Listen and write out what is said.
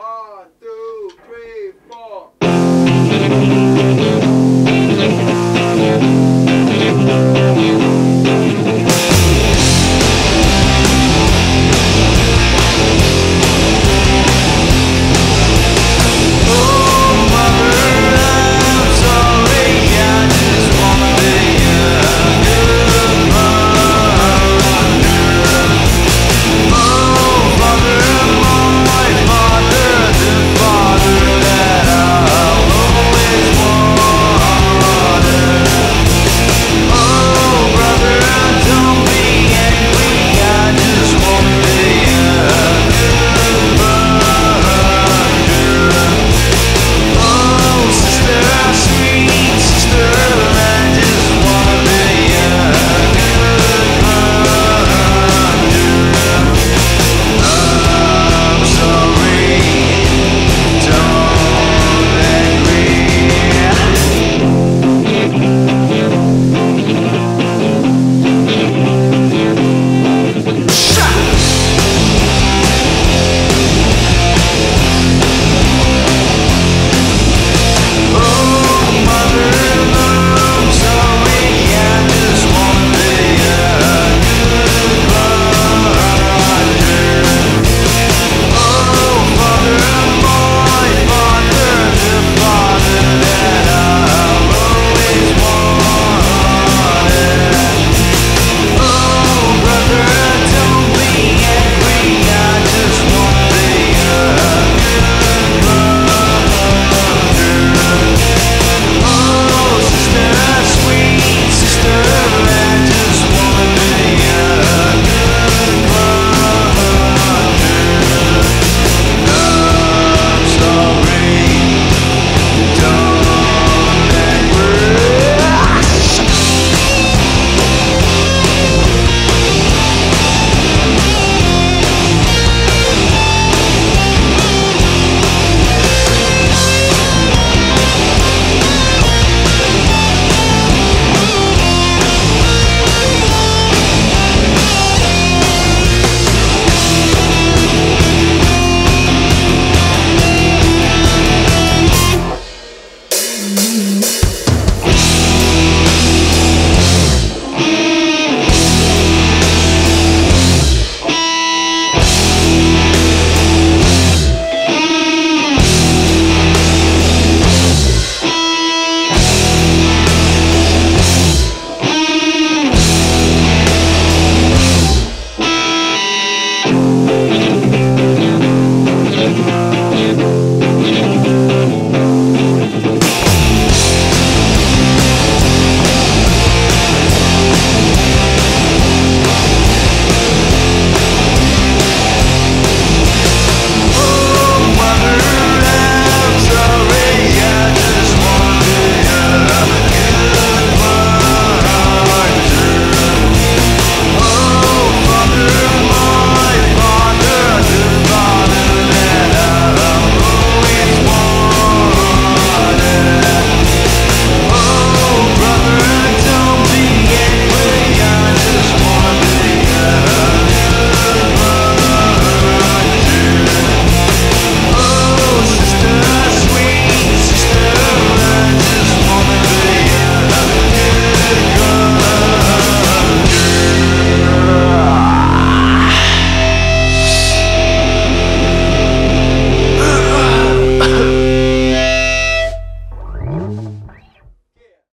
One, two.